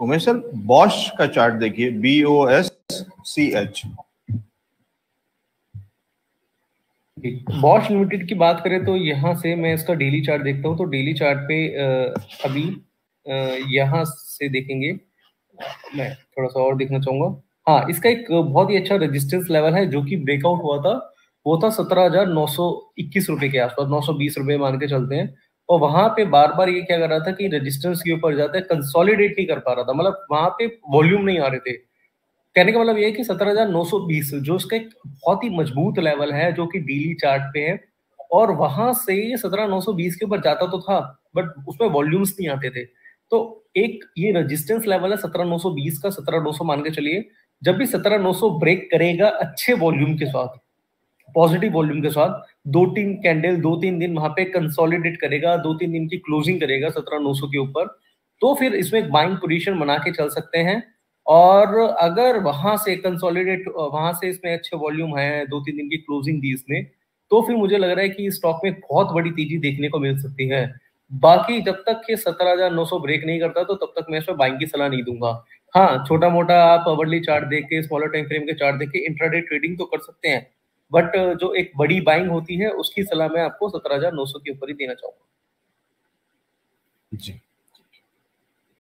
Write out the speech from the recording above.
Umesh sir Bosch का chart देखिए B O S C H Bosch limited की बात करें तो यहाँ से मैं इसका डेली चार्ट देखता हूँ तो डेली चार्ट पे अभी यहाँ से देखेंगे। मैं थोड़ा सा और देखना चाहूँगा। हाँ इसका एक बहुत ही अच्छा रेजिस्टेंस लेवल है, जो कि ब्रेकआउट हुआ था। वो था सत्रह हज़ार नौ सौ इक्कीस रुपए के आसपास, नौ सौ बीस रुपए मान के चलते हैं। और वहाँ पे बार बार ये क्या कर रहा था कि रेजिस्टेंस के ऊपर जाता है कंसोलिडेट नहीं कर पा रहा था। मतलब वहाँ पे वॉल्यूम नहीं आ रहे थे। कहने का मतलब ये है कि सत्रह हज़ार नौ सौ बीस, जो उसका एक बहुत ही मज़बूत लेवल है, जो कि डेली चार्ट पे है, और वहाँ से सत्रह नौ सौ बीस के ऊपर जाता तो था बट उसमें वॉल्यूम्स नहीं आते थे। तो एक ये रेजिस्टेंस लेवल है सत्रह नौ सौ बीस का, सत्रह नौ सौ मान के चलिए, जब भी सत्रह नौ सौ ब्रेक करेगा अच्छे वॉल्यूम के साथ पॉजिटिव वॉल्यूम के साथ, दो तीन कैंडल दो तीन दिन वहाँ पे कंसोलिडेट करेगा, दो तीन दिन की क्लोजिंग करेगा सत्रह नौ सौ के ऊपर तो फिर इसमें एक बाइंग पोजिशन बना के चल सकते हैं। और अगर वहाँ से कंसोलिडेट वहाँ से इसमें अच्छे वॉल्यूम है, दो तीन दिन की क्लोजिंग दी इसने तो फिर मुझे लग रहा है कि स्टॉक में बहुत बड़ी तेज़ी देखने को मिल सकती है। बाकी जब तक ये सत्रह हज़ार नौ सौ ब्रेक नहीं करता तो तब तक मैं इसमें बाइंग की सलाह नहीं दूँगा। हाँ छोटा मोटा आप अवर्ली चार्ट देख के स्मॉलर टाइम फ्रेम के चार्ट देख के इंट्राडे ट्रेडिंग तो कर सकते हैं। बट जो एक बड़ी बाइंग होती है, उसकी सलाह मैं आपको सत्रह हज़ार नौ सौ के ऊपर ही देना चाहूँगा। जी।